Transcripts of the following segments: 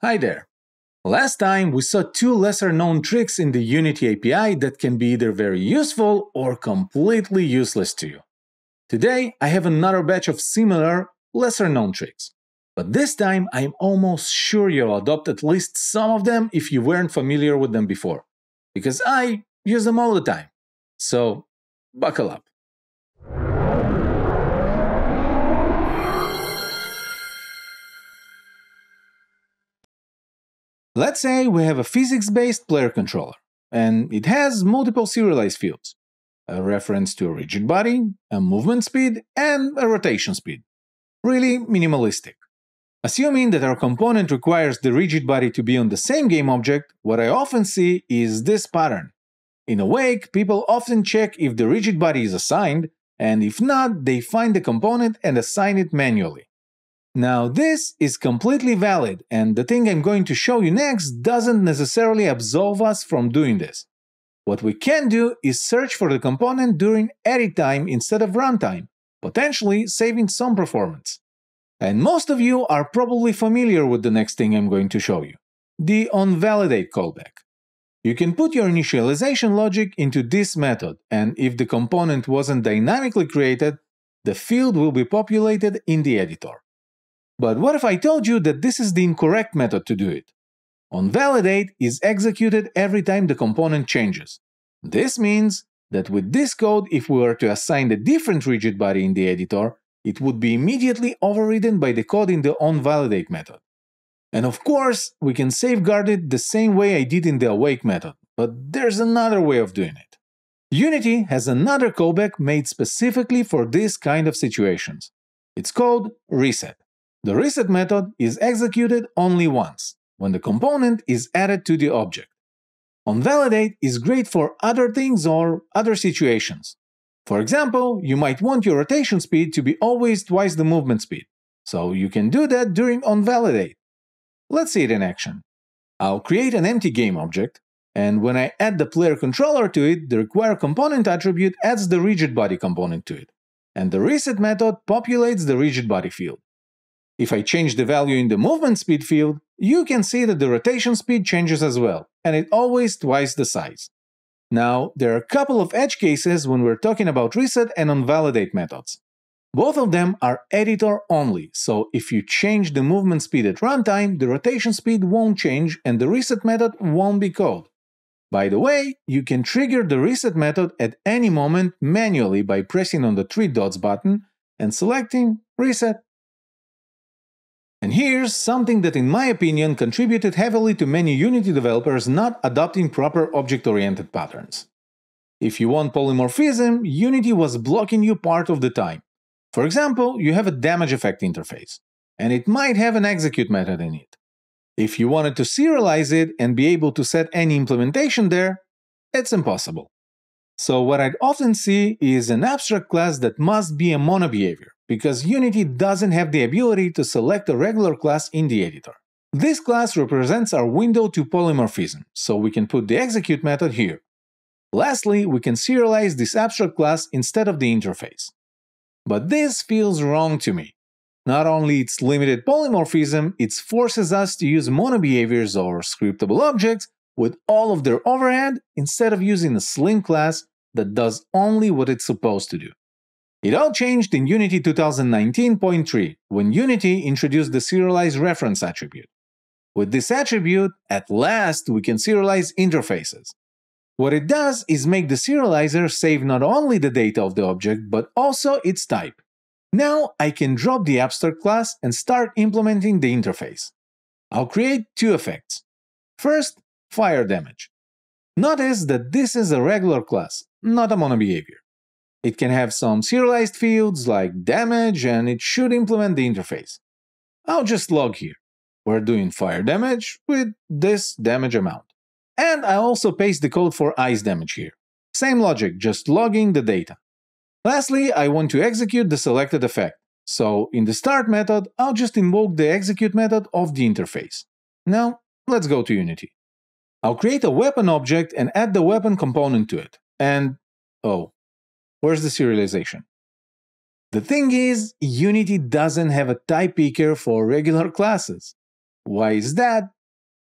Hi there. Last time we saw two lesser known tricks in the Unity API that can be either very useful or completely useless to you. Today I have another batch of similar, lesser known tricks. But this time I'm almost sure you'll adopt at least some of them if you weren't familiar with them before. Because I use them all the time. So buckle up. Let's say we have a physics-based player controller, and it has multiple serialized fields, a reference to a rigid body, a movement speed, and a rotation speed. Really minimalistic. Assuming that our component requires the rigid body to be on the same game object, what I often see is this pattern. In Awake, people often check if the rigid body is assigned, and if not, they find the component and assign it manually. Now this is completely valid and the thing I'm going to show you next doesn't necessarily absolve us from doing this. What we can do is search for the component during edit time instead of runtime, potentially saving some performance. And most of you are probably familiar with the next thing I'm going to show you, the onValidate callback. You can put your initialization logic into this method, and if the component wasn't dynamically created, the field will be populated in the editor. But what if I told you that this is the incorrect method to do it? OnValidate is executed every time the component changes. This means that with this code, if we were to assign a different rigid body in the editor, it would be immediately overridden by the code in the onValidate method. And of course, we can safeguard it the same way I did in the awake method, but there's another way of doing it. Unity has another callback made specifically for this kind of situations. It's called reset. The reset method is executed only once, when the component is added to the object. OnValidate is great for other things or other situations. For example, you might want your rotation speed to be always twice the movement speed, so you can do that during OnValidate. Let's see it in action. I'll create an empty game object, and when I add the player controller to it, the required component attribute adds the rigid body component to it, and the reset method populates the rigid body field. If I change the value in the movement speed field, you can see that the rotation speed changes as well, and it always twice the size. Now, there are a couple of edge cases when we're talking about reset and onValidate methods. Both of them are editor only, so if you change the movement speed at runtime, the rotation speed won't change and the reset method won't be called. By the way, you can trigger the reset method at any moment manually by pressing on the three dots button and selecting Reset. And here's something that in my opinion contributed heavily to many Unity developers not adopting proper object-oriented patterns. If you want polymorphism, Unity was blocking you part of the time. For example, you have a damage effect interface, and it might have an execute method in it. If you wanted to serialize it and be able to set any implementation there, it's impossible. So what I'd often see is an abstract class that must be a monobehavior, because Unity doesn't have the ability to select a regular class in the editor. This class represents our window to polymorphism, so we can put the execute method here. Lastly, we can serialize this abstract class instead of the interface. But this feels wrong to me. Not only its limited polymorphism, it forces us to use monobehaviors or scriptable objects with all of their overhead instead of using a slim class that does only what it's supposed to do. It all changed in Unity 2019.3 when Unity introduced the serialize reference attribute. With this attribute, at last we can serialize interfaces. What it does is make the serializer save not only the data of the object, but also its type. Now I can drop the abstract class and start implementing the interface. I'll create two effects. First, fire damage. Notice that this is a regular class, not a monobehavior. It can have some serialized fields like damage and it should implement the interface. I'll just log here. We're doing fire damage with this damage amount. And I also paste the code for ice damage here. Same logic, just logging the data. Lastly, I want to execute the selected effect. So in the start method, I'll just invoke the execute method of the interface. Now, let's go to Unity. I'll create a weapon object and add the weapon component to it. And, oh, Where's the serialization? The thing is, Unity doesn't have a type picker for regular classes. Why is that?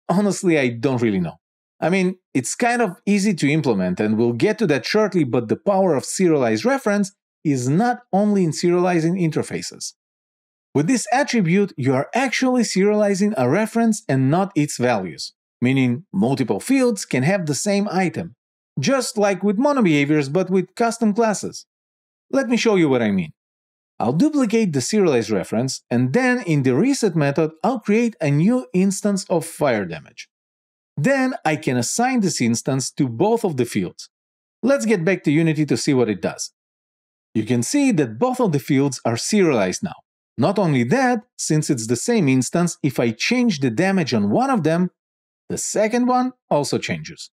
Honestly, I don't really know. I mean, it's kind of easy to implement, and we'll get to that shortly, but the power of serialized reference is not only in serializing interfaces. With this attribute, you are actually serializing a reference and not its values, meaning multiple fields can have the same item, just like with monobehaviors but with custom classes. Let me show you what I mean. I'll duplicate the serialized reference, and then in the reset method, I'll create a new instance of fire damage. Then I can assign this instance to both of the fields. Let's get back to Unity to see what it does. You can see that both of the fields are serialized now. Not only that, since it's the same instance, if I change the damage on one of them, the second one also changes.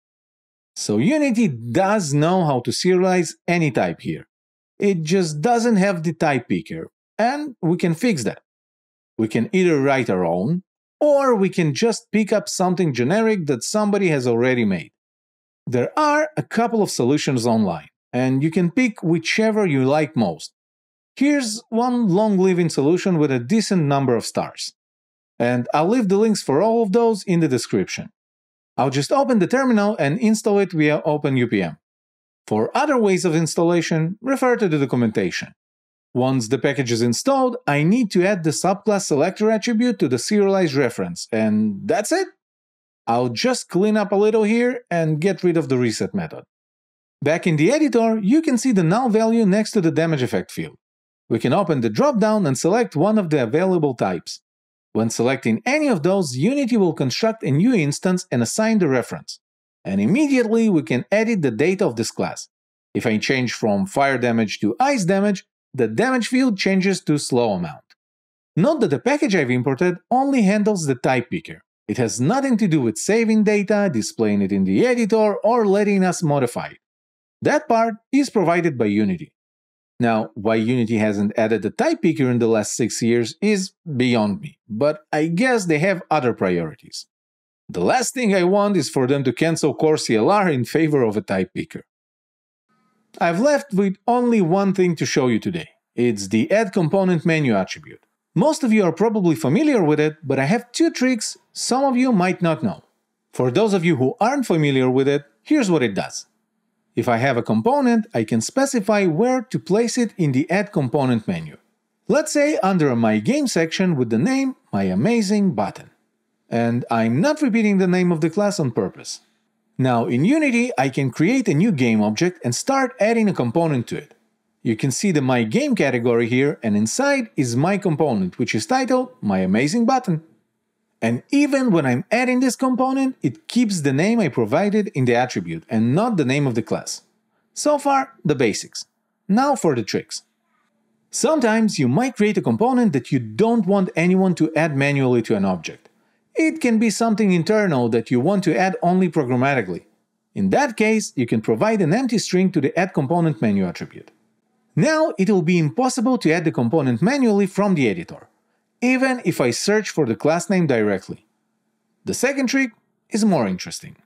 So Unity does know how to serialize any type here. It just doesn't have the type picker, and we can fix that. We can either write our own, or we can just pick up something generic that somebody has already made. There are a couple of solutions online, and you can pick whichever you like most. Here's one long-living solution with a decent number of stars. And I'll leave the links for all of those in the description. I'll just open the terminal and install it via OpenUPM. For other ways of installation, refer to the documentation. Once the package is installed, I need to add the subclass selector attribute to the serialized reference, and that's it. I'll just clean up a little here and get rid of the reset method. Back in the editor, you can see the null value next to the damage effect field. We can open the dropdown and select one of the available types. When selecting any of those, Unity will construct a new instance and assign the reference and immediately we can edit the data of this class. If I change from fire damage to ice damage, the damage field changes to slow amount. Note that the package I've imported only handles the type picker. It has nothing to do with saving data, displaying it in the editor, or letting us modify it. That part is provided by Unity. Now, why Unity hasn't added the type picker in the last 6 years is beyond me, but I guess they have other priorities. The last thing I want is for them to cancel core CLR in favor of a type picker. I've left with only one thing to show you today. It's the add component menu attribute. Most of you are probably familiar with it, but I have two tricks some of you might not know. For those of you who aren't familiar with it, here's what it does. If I have a component, I can specify where to place it in the add component menu. Let's say under my game section with the name my amazing button and I'm not repeating the name of the class on purpose. Now in Unity, I can create a new game object and start adding a component to it. You can see the My Game category here, and inside is my component, which is titled My Amazing Button. And even when I'm adding this component, it keeps the name I provided in the attribute and not the name of the class. So far, the basics. Now for the tricks. Sometimes you might create a component that you don't want anyone to add manually to an object. It can be something internal that you want to add only programmatically. In that case, you can provide an empty string to the add component menu attribute. Now it will be impossible to add the component manually from the editor, even if I search for the class name directly. The second trick is more interesting.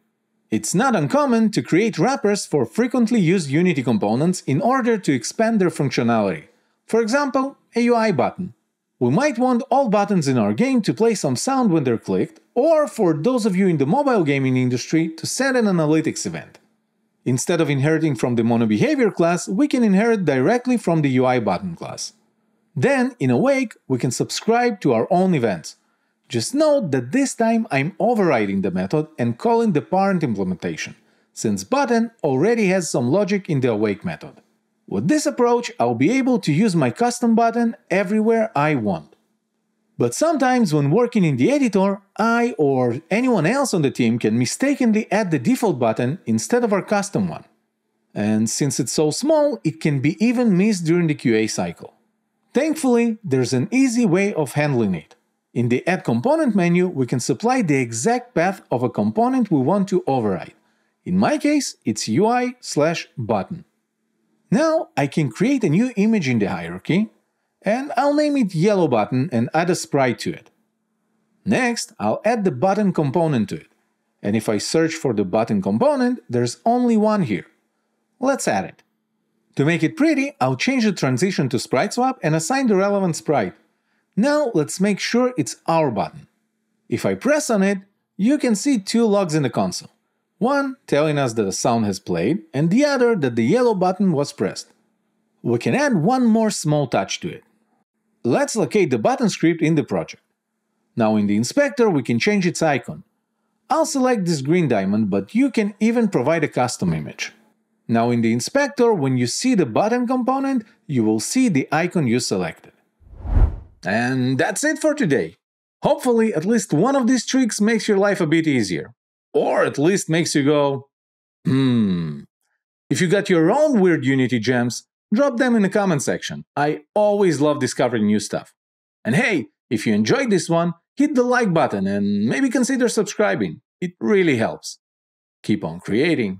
It's not uncommon to create wrappers for frequently used Unity components in order to expand their functionality. For example, a UI button. We might want all buttons in our game to play some sound when they're clicked, or for those of you in the mobile gaming industry to set an analytics event. Instead of inheriting from the monobehavior class, we can inherit directly from the UI button class. Then, in Awake, we can subscribe to our own events. Just note that this time I'm overriding the method and calling the parent implementation, since button already has some logic in the Awake method. With this approach, I'll be able to use my custom button everywhere I want. But sometimes when working in the editor, I or anyone else on the team can mistakenly add the default button instead of our custom one. And since it's so small, it can be even missed during the QA cycle. Thankfully, there's an easy way of handling it. In the Add Component menu, we can supply the exact path of a component we want to override. In my case, it's UI slash button. Now I can create a new image in the hierarchy, and I'll name it yellow button and add a sprite to it. Next, I'll add the button component to it, and if I search for the button component, there's only one here. Let's add it. To make it pretty, I'll change the transition to sprite swap and assign the relevant sprite. Now let's make sure it's our button. If I press on it, you can see two logs in the console. One telling us that a sound has played, and the other that the yellow button was pressed. We can add one more small touch to it. Let's locate the button script in the project. Now in the inspector we can change its icon. I'll select this green diamond, but you can even provide a custom image. Now in the inspector, when you see the button component, you will see the icon you selected. And that's it for today. Hopefully, at least one of these tricks makes your life a bit easier. Or at least makes you go, hmm. If you got your own weird Unity gems, drop them in the comment section. I always love discovering new stuff. And hey, if you enjoyed this one, hit the like button and maybe consider subscribing. It really helps. Keep on creating,